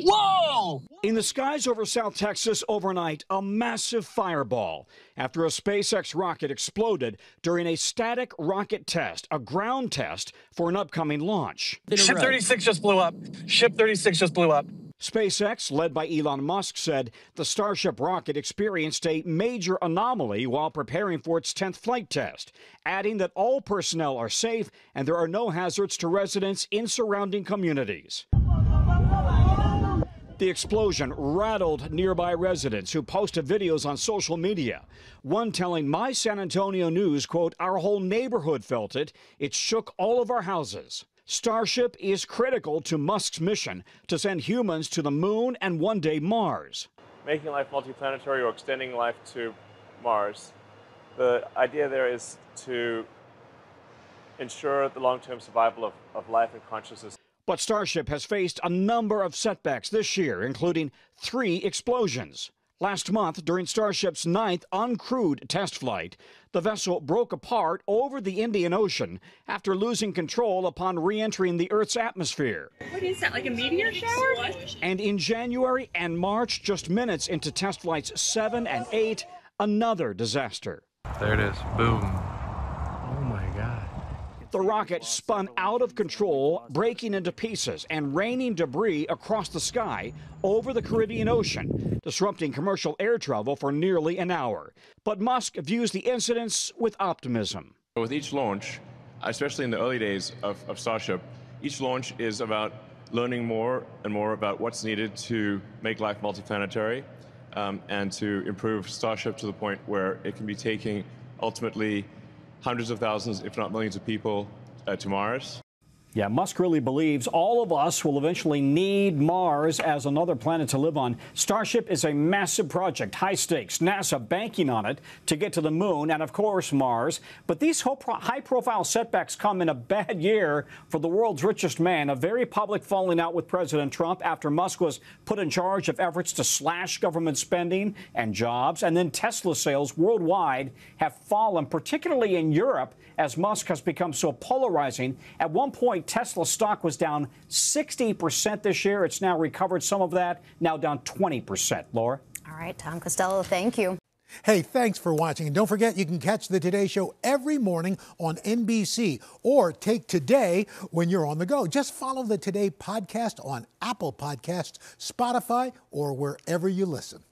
Whoa! In the skies over South Texas overnight, a massive fireball after a SpaceX rocket exploded during a static rocket test, a ground test for an upcoming launch. Ship 36 just blew up. Ship 36 just blew up. SpaceX, led by Elon Musk, said the Starship rocket experienced a major anomaly while preparing for its 10th flight test, adding that all personnel are safe and there are no hazards to residents in surrounding communities. The explosion rattled nearby residents who posted videos on social media. One telling My San Antonio News, quote, Our whole neighborhood felt it. It shook all of our houses. Starship is critical to Musk's mission to send humans to the moon and one day Mars. Making life multiplanetary or extending life to Mars, the idea there is to ensure the long term survival of, of life and consciousness. But Starship has faced a number of setbacks this year, including three explosions. Last month, during Starship's ninth uncrewed test flight, the vessel broke apart over the Indian Ocean after losing control upon re entering the Earth's atmosphere. What is that, like a meteor shower? And in January and March, just minutes into test flights 7 and 8, another disaster. There it is. Boom. Oh my God. The rocket spun out of control, breaking into pieces and raining debris across the sky over the Caribbean Ocean, disrupting commercial air travel for nearly an hour. But Musk views the incidents with optimism. With each launch, especially in the early days of, of Starship, each launch is about learning more and more about what's needed to make life multiplanetary um, and to improve Starship to the point where it can be taking ultimately hundreds of thousands, if not millions of people uh, to Mars. Yeah, Musk really believes all of us will eventually need Mars as another planet to live on. Starship is a massive project, high stakes, NASA banking on it to get to the moon and, of course, Mars. But these high profile setbacks come in a bad year for the world's richest man, a very public falling out with President Trump after Musk was put in charge of efforts to slash government spending and jobs. And then Tesla sales worldwide have fallen, particularly in Europe, as Musk has become so polarizing. At one point, Tesla stock was down 60% this year. It's now recovered some of that, now down 20%. Laura? All right, Tom Costello, thank you. Hey, thanks for watching. And don't forget, you can catch the Today Show every morning on NBC or take Today when you're on the go. Just follow the Today podcast on Apple Podcasts, Spotify, or wherever you listen.